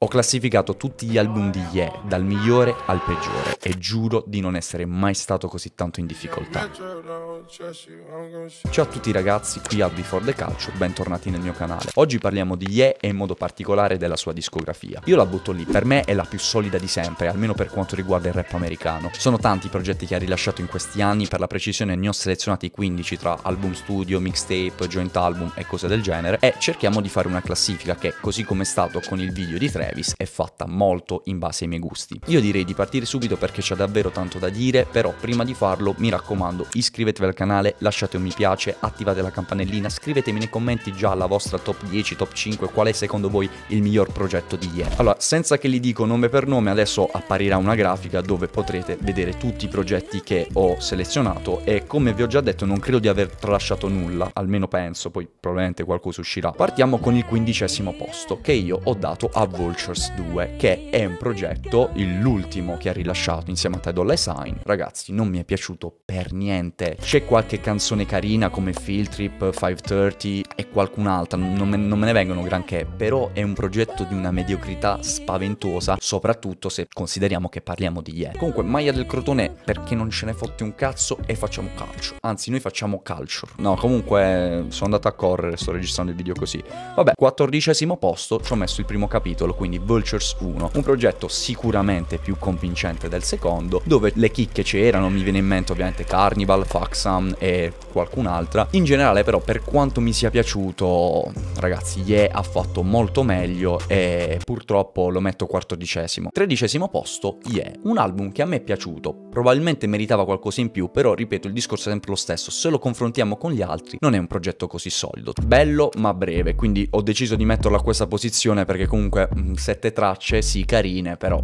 Ho classificato tutti gli album di Ye, dal migliore al peggiore, e giuro di non essere mai stato così tanto in difficoltà. Ciao a tutti ragazzi, qui al Before the Culture, bentornati nel mio canale. Oggi parliamo di Ye e in modo particolare della sua discografia. Io la butto lì, per me è la più solida di sempre, almeno per quanto riguarda il rap americano. Sono tanti i progetti che ha rilasciato in questi anni, per la precisione ne ho selezionati 15 tra album studio, mixtape, joint album e cose del genere, e cerchiamo di fare una classifica che, così come è stato con il video di 3, Travis è fatta molto in base ai miei gusti. Io direi di partire subito perché c'è davvero tanto da dire, però prima di farlo mi raccomando iscrivetevi al canale, lasciate un mi piace, attivate la campanellina, scrivetemi nei commenti già la vostra top 10, top 5, qual è secondo voi il miglior progetto di ieri. Allora, senza che li dico nome per nome, adesso apparirà una grafica dove potrete vedere tutti i progetti che ho selezionato e come vi ho già detto non credo di aver tralasciato nulla, almeno penso, poi probabilmente qualcosa uscirà. Partiamo con il quindicesimo posto che io ho dato a Vulture Vultures 2, che è un progetto, l'ultimo che ha rilasciato insieme a Dolla Sign. Ragazzi, non mi è piaciuto per niente. C'è qualche canzone carina come Field Trip, 530 e qualcun'altra, non me, non me ne vengono granché, però è un progetto di una mediocrità spaventosa, soprattutto se consideriamo che parliamo di ieri. Comunque, Maglia del Crotone, perché non ce ne fotti un cazzo e facciamo calcio. Anzi, noi facciamo culture. No, comunque sono andato a correre, sto registrando il video così. Vabbè, quattordicesimo posto, ci ho messo il primo capitolo, quindi quindi Vultures 1, un progetto sicuramente più convincente del secondo, dove le chicche c'erano, mi viene in mente ovviamente Carnival, Faxam e qualcun'altra. In generale però per quanto mi sia piaciuto, ragazzi, Ye ha fatto molto meglio e purtroppo lo metto quattordicesimo. Tredicesimo posto, Ye, un album che a me è piaciuto, probabilmente meritava qualcosa in più, però ripeto il discorso è sempre lo stesso, se lo confrontiamo con gli altri non è un progetto così solido. Bello ma breve, quindi ho deciso di metterlo a questa posizione perché comunque mm, sette tracce, sì carine, però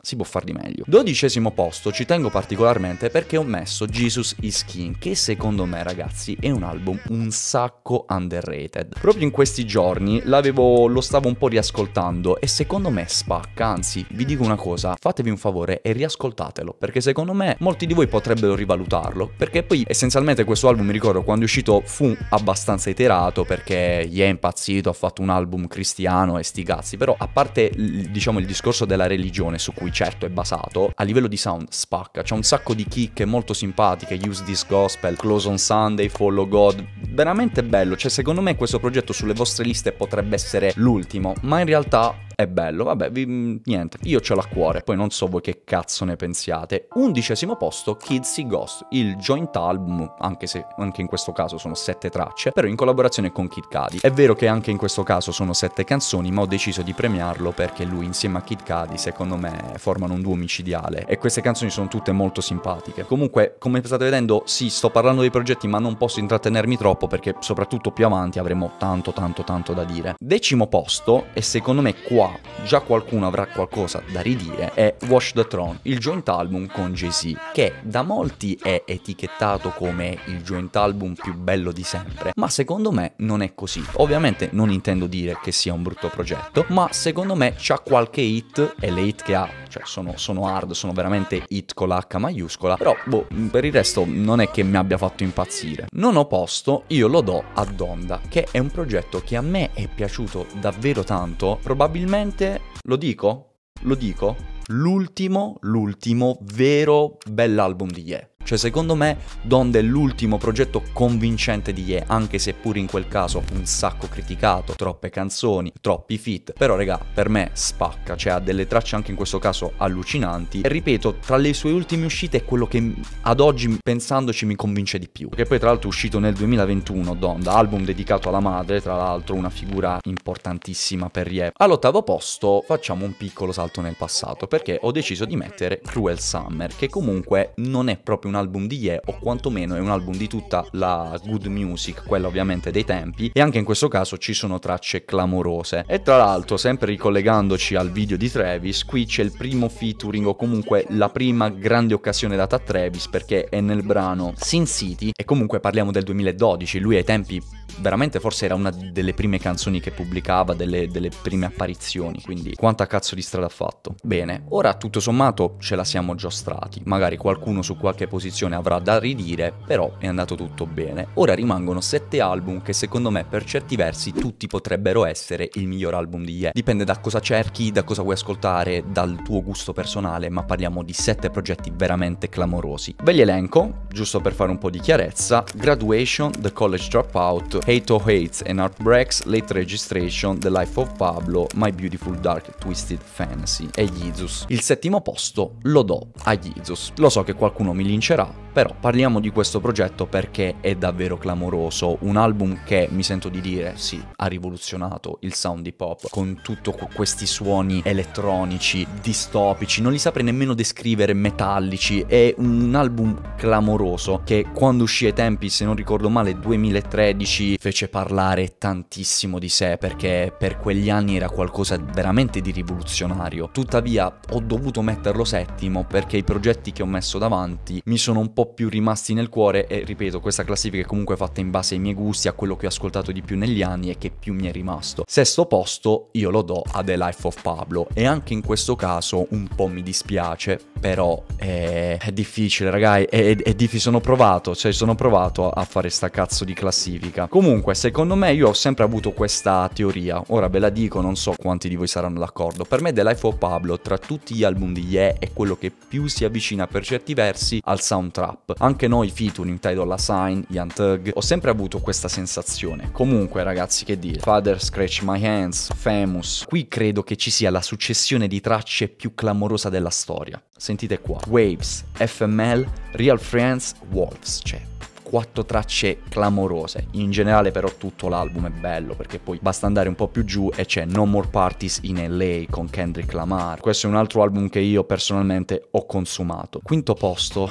si può far di meglio. Dodicesimo posto ci tengo particolarmente perché ho messo Jesus is King, che secondo me ragazzi è un album un sacco underrated. Proprio in questi giorni lo stavo un po' riascoltando e secondo me spacca, anzi vi dico una cosa, fatevi un favore e riascoltatelo, perché secondo me molti di voi potrebbero rivalutarlo, perché poi essenzialmente questo album mi ricordo quando è uscito fu abbastanza iterato perché gli è impazzito, ha fatto un album cristiano e sti cazzi, però a parte diciamo il discorso della religione su cui certo è basato, a livello di sound spacca, c'è un sacco di chicche molto simpatiche, Use This Gospel, Close on Sunday, Follow God, veramente bello, cioè secondo me questo progetto sulle vostre liste potrebbe essere l'ultimo, ma in realtà è bello, vabbè, vi, niente, io ce l'ho a cuore, poi non so voi che cazzo ne pensiate. Undicesimo posto, Kids See Ghost, il joint album, anche se anche in questo caso sono sette tracce, però in collaborazione con Kid Cudi. È vero che anche in questo caso sono sette canzoni, ma ho deciso di premiarlo perché lui insieme a Kid Cudi, secondo me, formano un duo micidiale e queste canzoni sono tutte molto simpatiche. Comunque, come state vedendo, sì, sto parlando dei progetti, ma non posso intrattenermi troppo perché soprattutto più avanti avremo tanto tanto tanto da dire. Decimo posto, e secondo me qua già qualcuno avrà qualcosa da ridire, è Wash the Throne, il joint album con Jay-Z, che da molti è etichettato come il joint album più bello di sempre, ma secondo me non è così. Ovviamente non intendo dire che sia un brutto progetto, ma secondo me c'ha qualche hit, e le hit che ha, cioè sono, sono hard, sono veramente hit con l'H maiuscola, però boh, per il resto non è che mi abbia fatto impazzire. Non ho posto, io lo do a Donda, che è un progetto che a me è piaciuto davvero tanto, probabilmente probabilmente, lo dico? Lo dico? L'ultimo, l'ultimo vero bell'album di Ye. Cioè secondo me Donda è l'ultimo progetto convincente di Ye, anche se pure in quel caso un sacco criticato, troppe canzoni, troppi fit, però regà, per me spacca, cioè ha delle tracce anche in questo caso allucinanti. E ripeto, tra le sue ultime uscite è quello che ad oggi pensandoci mi convince di più, che poi tra l'altro è uscito nel 2021 Donda, album dedicato alla madre, tra l'altro una figura importantissima per Ye. All'ottavo posto facciamo un piccolo salto nel passato, perché ho deciso di mettere Cruel Summer, che comunque non è proprio una album di Ye o quantomeno è un album di tutta la good music, quella ovviamente dei tempi e anche in questo caso ci sono tracce clamorose. E tra l'altro, sempre ricollegandoci al video di Travis, qui c'è il primo featuring o comunque la prima grande occasione data a Travis perché è nel brano Sin City e comunque parliamo del 2012, lui ai tempi veramente forse era una delle prime canzoni che pubblicava, delle, delle, prime apparizioni, quindi quanta cazzo di strada ha fatto. Bene, ora tutto sommato ce la siamo giostrati, magari qualcuno su qualche posizione posizione avrà da ridire, però è andato tutto bene. Ora rimangono 7 album che secondo me per certi versi tutti potrebbero essere il miglior album di Ye. Dipende da cosa cerchi, da cosa vuoi ascoltare, dal tuo gusto personale, ma parliamo di 7 progetti veramente clamorosi. Ve li elenco, giusto per fare un po' di chiarezza. Graduation, The College Dropout, Hate or Hates and Heartbreaks, Late Registration, The Life of Pablo, My Beautiful Dark Twisted Fantasy e Jesus. Il settimo posto lo do a Jesus. Lo so che qualcuno mi Ceral. Però parliamo di questo progetto perché è davvero clamoroso, un album che mi sento di dire, sì, ha rivoluzionato il sound hip hop con tutti questi suoni elettronici, distopici, non li saprei nemmeno descrivere metallici, è un album clamoroso che quando uscì ai tempi, se non ricordo male, 2013 fece parlare tantissimo di sé perché per quegli anni era qualcosa veramente di rivoluzionario. Tuttavia ho dovuto metterlo settimo perché i progetti che ho messo davanti mi sono un po' più rimasti nel cuore e ripeto, questa classifica è comunque fatta in base ai miei gusti, a quello che ho ascoltato di più negli anni e che più mi è rimasto. Sesto posto io lo do a The Life of Pablo e anche in questo caso un po' mi dispiace, però è, è difficile ragazzi, è, è, difficile, sono provato, cioè sono provato a fare sta cazzo di classifica. Comunque, secondo me io ho sempre avuto questa teoria, ora ve la dico, non so quanti di voi saranno d'accordo. Per me The Life of Pablo, tra tutti gli album di Ye, è quello che più si avvicina per certi versi al sound trap. Anche noi featuring Tidal La Sign, Young Thug, ho sempre avuto questa sensazione. Comunque ragazzi, che dire, Father Scratch My Hands, Famous, qui credo che ci sia la successione di tracce più clamorosa della storia. Sentite qua, Waves, FML, Real Friends, Wolves, cioè quattro tracce clamorose. In generale però tutto l'album è bello perché poi basta andare un po' più giù e c'è No More Parties in LA con Kendrick Lamar. Questo è un altro album che io personalmente ho consumato. Quinto posto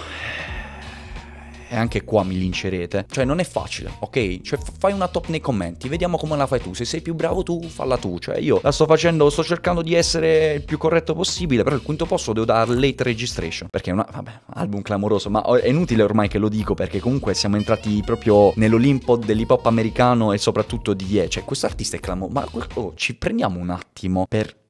e anche qua mi lincerete. Cioè non è facile, ok? Cioè fai una top nei commenti, vediamo come la fai tu. Se sei più bravo tu, falla tu. Cioè io la sto facendo, sto cercando di essere il più corretto possibile, però il quinto posto devo dare late registration. Perché è un album clamoroso, ma è inutile ormai che lo dico perché comunque siamo entrati proprio nell'Olimpo dell'hip hop americano e soprattutto di Ye. Cioè questo artista è clamoroso, ma oh, ci prendiamo un attimo per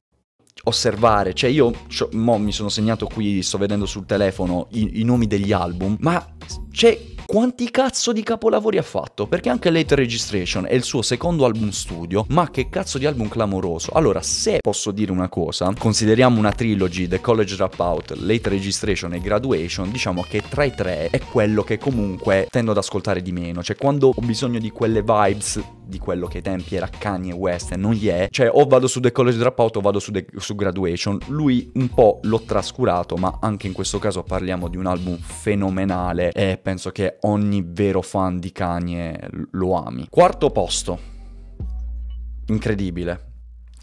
osservare, cioè io mi sono segnato qui, sto vedendo sul telefono i, i nomi degli album, ma c'è quanti cazzo di capolavori ha fatto? Perché anche Late Registration è il suo secondo album studio, ma che cazzo di album clamoroso. Allora, se posso dire una cosa, consideriamo una trilogy, The College Dropout, Late Registration e Graduation, diciamo che tra i tre è quello che comunque tendo ad ascoltare di meno. Cioè, quando ho bisogno di quelle vibes di quello che ai tempi era Kanye West e non gli è, cioè o vado su The College Dropout o vado su, The, su Graduation. Lui un po' l'ho trascurato, ma anche in questo caso parliamo di un album fenomenale e penso che ogni vero fan di Kanye lo ami. Quarto posto. Incredibile.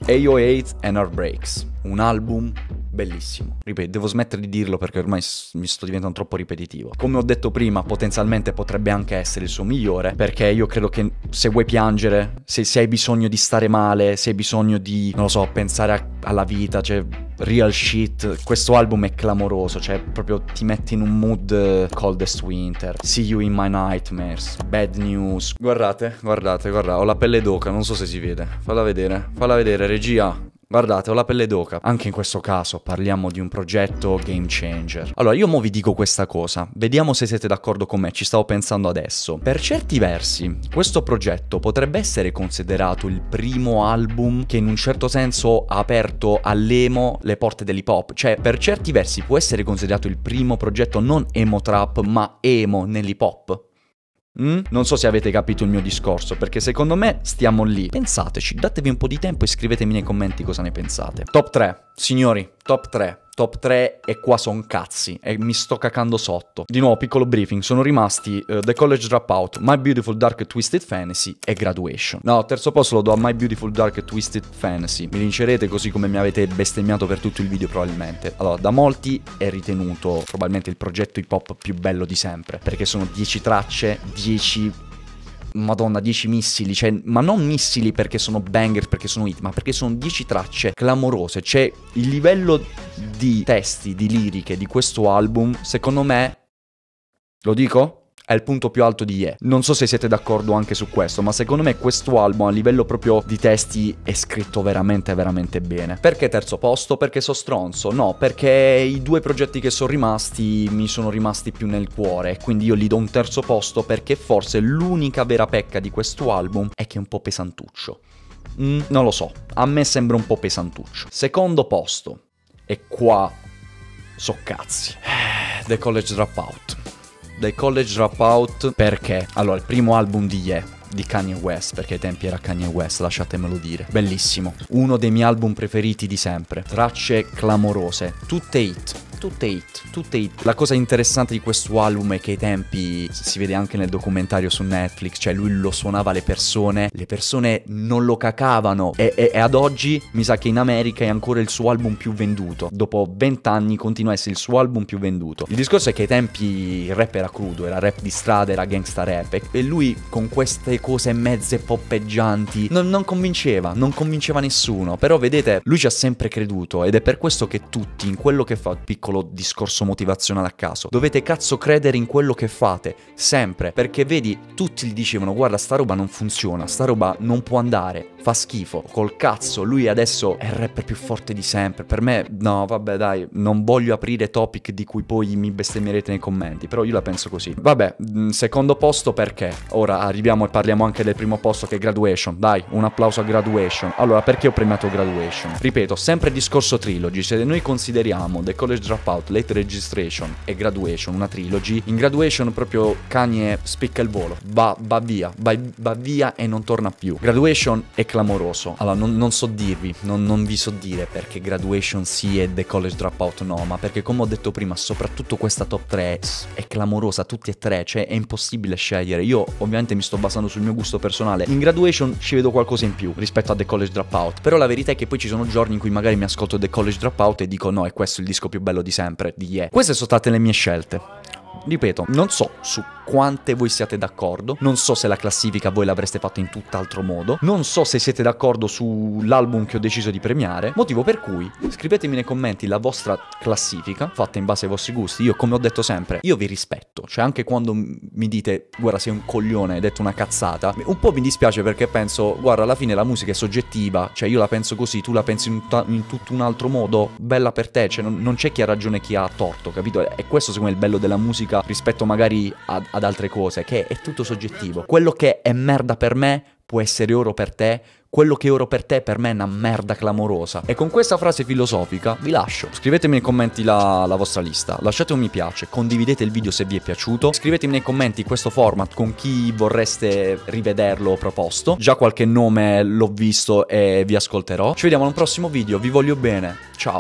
AO8 and Heartbreaks, un album bellissimo. Ripeto, devo smettere di dirlo perché ormai mi sto diventando troppo ripetitivo. Come ho detto prima, potenzialmente potrebbe anche essere il suo migliore, perché io credo che se vuoi piangere, se, se hai bisogno di stare male, se hai bisogno di, non lo so, pensare a, alla vita, cioè real shit, questo album è clamoroso, cioè proprio ti mette in un mood uh, coldest winter, see you in my nightmares, bad news. Guardate, guardate, guardate, ho la pelle d'oca, non so se si vede. Falla vedere, falla vedere, regia. Guardate, ho la pelle d'oca. Anche in questo caso parliamo di un progetto game changer. Allora, io mo vi dico questa cosa. Vediamo se siete d'accordo con me, ci stavo pensando adesso. Per certi versi, questo progetto potrebbe essere considerato il primo album che in un certo senso ha aperto all'emo le porte dell'hip hop. Cioè, per certi versi può essere considerato il primo progetto non emo trap, ma emo nell'hip hop. Mm? Non so se avete capito il mio discorso, perché secondo me stiamo lì. Pensateci, datevi un po' di tempo e scrivetemi nei commenti cosa ne pensate. Top 3, signori, top 3 top 3 e qua son cazzi e mi sto cacando sotto. Di nuovo, piccolo briefing, sono rimasti uh, The College Dropout, My Beautiful Dark Twisted Fantasy e Graduation. No, terzo posto lo do a My Beautiful Dark Twisted Fantasy. Mi vincerete così come mi avete bestemmiato per tutto il video probabilmente. Allora, da molti è ritenuto probabilmente il progetto hip hop più bello di sempre, perché sono 10 tracce, 10 Madonna, 10 missili, cioè, ma non missili perché sono banger, perché sono hit, ma perché sono 10 tracce clamorose. Cioè, il livello di testi, di liriche di questo album, secondo me, lo dico? È il punto più alto di Ye. Non so se siete d'accordo anche su questo, ma secondo me questo album a livello proprio di testi è scritto veramente veramente bene. Perché terzo posto? Perché so stronzo? No, perché i due progetti che sono rimasti mi sono rimasti più nel cuore, quindi io gli do un terzo posto perché forse l'unica vera pecca di questo album è che è un po' pesantuccio. Mm, non lo so, a me sembra un po' pesantuccio. Secondo posto, e qua so cazzi. The College Dropout. The College Dropout perché? Allora, il primo album di Ye di Kanye West, perché ai tempi era Kanye West, lasciatemelo dire. Bellissimo. Uno dei miei album preferiti di sempre. Tracce clamorose, tutte hit tutte hit, tutte hit. La cosa interessante di questo album è che ai tempi si vede anche nel documentario su Netflix, cioè lui lo suonava alle persone, le persone non lo cacavano e, e, e ad oggi mi sa che in America è ancora il suo album più venduto. Dopo vent'anni continua a essere il suo album più venduto. Il discorso è che ai tempi il rap era crudo, era rap di strada, era gangsta rap e lui con queste cose mezze poppeggianti non, non convinceva, non convinceva nessuno. Però vedete, lui ci ha sempre creduto ed è per questo che tutti in quello che fa piccolo discorso motivazionale a caso. Dovete cazzo credere in quello che fate, sempre, perché vedi, tutti gli dicevano guarda sta roba non funziona, sta roba non può andare, fa schifo, col cazzo, lui adesso è il rapper più forte di sempre. Per me, no, vabbè dai, non voglio aprire topic di cui poi mi bestemmierete nei commenti, però io la penso così. Vabbè, secondo posto perché? Ora arriviamo e parliamo anche del primo posto che è Graduation, dai, un applauso a Graduation. Allora, perché ho premiato Graduation? Ripeto, sempre discorso trilogy, se noi consideriamo The College Dropout, Late Registration e Graduation, una trilogy, in Graduation proprio Kanye spicca il volo, va, va via, va, va, via e non torna più. Graduation è clamoroso. Allora, non, non so dirvi, non, non, vi so dire perché Graduation sì e The College Dropout no, ma perché come ho detto prima, soprattutto questa top 3 è clamorosa, tutti e tre, cioè è impossibile scegliere. Io ovviamente mi sto basando sul mio gusto personale. In Graduation ci vedo qualcosa in più rispetto a The College Dropout, però la verità è che poi ci sono giorni in cui magari mi ascolto The College Dropout e dico no, è questo il disco più bello di sempre, di Ye. Queste sono state le mie scelte. Ripeto, non so su quante voi siate d'accordo, non so se la classifica voi l'avreste fatta in tutt'altro modo, non so se siete d'accordo sull'album che ho deciso di premiare, motivo per cui scrivetemi nei commenti la vostra classifica fatta in base ai vostri gusti. Io, come ho detto sempre, io vi rispetto, cioè anche quando mi dite guarda sei un coglione, hai detto una cazzata, un po' mi dispiace perché penso guarda alla fine la musica è soggettiva, cioè io la penso così, tu la pensi in, in tutto un altro modo, bella per te, cioè non, non c'è chi ha ragione e chi ha torto, capito? E questo secondo me è il bello della musica rispetto magari a, ad altre cose, che è tutto soggettivo. Quello che è merda per me può essere oro per te, quello che è oro per te per me è una merda clamorosa. E con questa frase filosofica vi lascio. Scrivetemi nei commenti la, la, vostra lista, lasciate un mi piace, condividete il video se vi è piaciuto, scrivetemi nei commenti questo format con chi vorreste rivederlo proposto. Già qualche nome l'ho visto e vi ascolterò. Ci vediamo un prossimo video, vi voglio bene. Ciao.